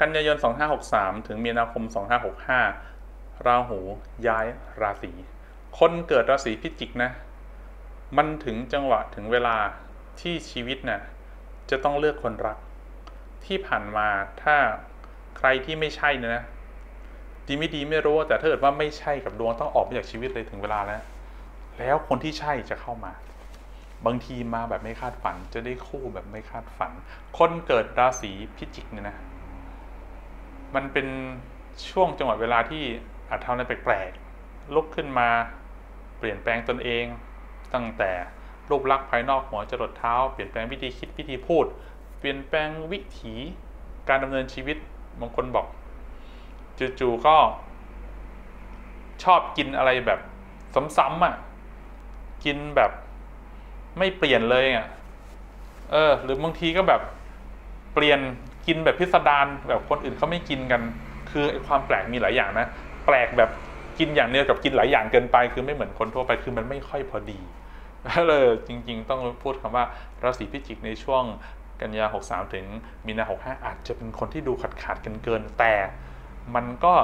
กันยายน 2563 ถึงมีนาคม 2565 ราหูย้ายราศี คนเกิดราศีพิจิกนะ มันถึงจังหวะถึงเวลาที่ชีวิตนะ่ะจะต้องเลือกคนรัก ที่ผ่านมาถ้าใครที่ไม่ใช่นะดีไม่ดีไม่รู้ แต่ถ้าเกิดว่าไม่ใช่กับดวงต้องออกมาจากชีวิตเลยถึงเวลาแล้ว แล้วคนที่ใช่จะเข้ามา บางทีมาแบบไม่คาดฝัน จะได้คู่แบบไม่คาดฝัน คนเกิดราศีพิจิกเนี่ยนะ มันเป็นช่วงจังหวะเวลาที่อาจทำอะไรแปลกๆลุกขึ้นมาเปลี่ยนแปลงตนเอง ตั้งแต่รูปลักษณ์ภายนอกหัวจรดเท้า เปลี่ยนแปลงวิธีคิดวิธีพูด เปลี่ยนแปลงวิถีการดำเนินชีวิตบางคนบอกจู่ๆก็ชอบกินอะไรแบบซ้ำๆอะกินแบบไม่เปลี่ยนเลยอะเออ หรือบางทีก็แบบเปลี่ยน กินแบบพิสดารแบบคนอื่นเขาไม่กินกัน คือไอ้ความแปลกมีหลายอย่างนะ แปลกแบบกินอย่างเดียวกับกินหลายอย่างเกินไป คือไม่เหมือนคนทั่วไปคือมันไม่ค่อยพอดีเลยจริง ๆ ต้องพูดคำว่าราศีพิจิกในช่วงกันยา 63 ถึงมีนา 65 อาจจะเป็นคนที่ดูขาดขาดกันเกิน แต่มันก็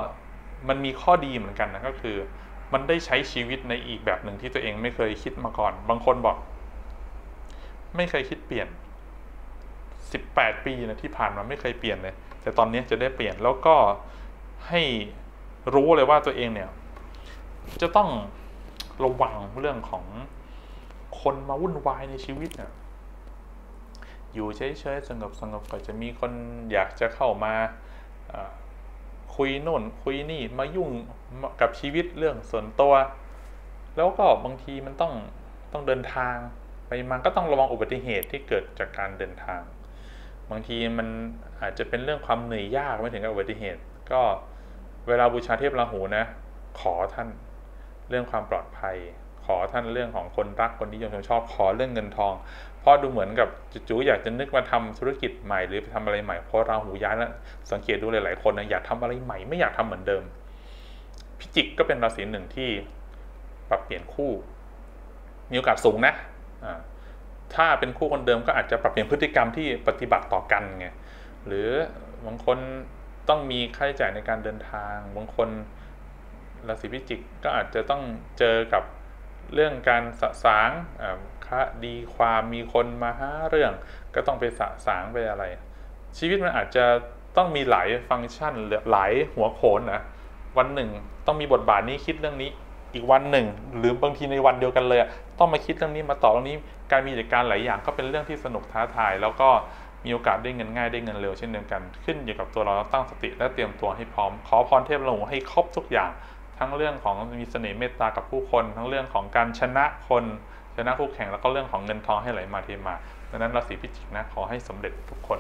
มันมีข้อดีเหมือนกันนะก็คือ มันได้ใช้ชีวิตในอีกแบบหนึ่งที่ตัวเองไม่เคยคิดมาก่อน บางคนบอก ไม่เคยคิดเปลี่ยน 18 ปีนะที่ผ่านมาไม่เคยเปลี่ยนเลย แต่ตอนนี้จะได้เปลี่ยนแล้วก็ให้รู้เลยว่าตัวเองเนี่ย จะต้องระวังเรื่องของคนมาวุ่นวายในชีวิตเนี่ยอยู่เฉยๆสงบสงบก็จะมีคนอยากจะเข้ามาคุยโน่นคุยนี่มายุ่งกับชีวิตเรื่องส่วนตัว แล้วก็บางทีมันต้องต้องเดินทางไปมาก็ต้องระวังอุบัติเหตุที่เกิดจากการเดินทาง บางทีมันอาจจะเป็นเรื่องความเหนื่อยยากไม่ถึงกับอุบัติเหตุ ก็เวลาบูชาเทพราหูนะ ขอท่านเรื่องความปลอดภัย ขอท่านเรื่องของคนรักคนนิยมชมชอบขอเรื่องเงินทองเพราะดูเหมือนกับจู่ๆอยากจะนึกมาทำธุรกิจใหม่หรือไปทำอะไรใหม่เพราะราหูย้ายแล้วสังเกตดูหลายๆคนนะอยากทำอะไรใหม่ไม่อยากทำเหมือนเดิม พิจิกก็เป็นราศีหนึ่งที่ปรับเปลี่ยนคู่ มีโอกาสสูงนะ ถ้าเป็นคู่คนเดิมก็อาจจะปรับเปลี่ยนพฤติกรรมที่ปฏิบัติต่อกันไงหรือบางคนต้องมีค่าใช้จ่ายในการเดินทาง บางคนราศีพิจิกก็อาจจะต้องเจอกับเรื่องการสะสางคดีความมีคนมาหาเรื่อง ก็ต้องไปสะสางไปอะไร ชีวิตมันอาจจะต้องมีหลายฟังก์ชันหลายหัวโขนนะวันหนึ่งต้องมีบทบาทนี้คิดเรื่องนี้ อีกวันหนึ่ง หรือบางทีในวันเดียวกันเลย ต้องมาคิดเรื่องนี้มาต่อเรื่องนี้การมีกิจการหลายอย่างก็เป็นเรื่องที่สนุกท้าทาย แล้วก็มีโอกาสได้เงินง่ายได้เงินเร็วเช่นเดียวกัน ขึ้นอยู่กับตัวเราตั้งสติและเตรียมตัวให้พร้อม ขอพรเทพหลวงให้ครบทุกอย่าง ทั้งเรื่องของมีเสน่ห์เมตตากับผู้คน ทั้งเรื่องของการชนะคนชนะคู่แข่งแล้วก็เรื่องของเงินทองให้ไหลมาเทมาดังนั้นราศีพิจิกนะขอให้สำเร็จทุกคน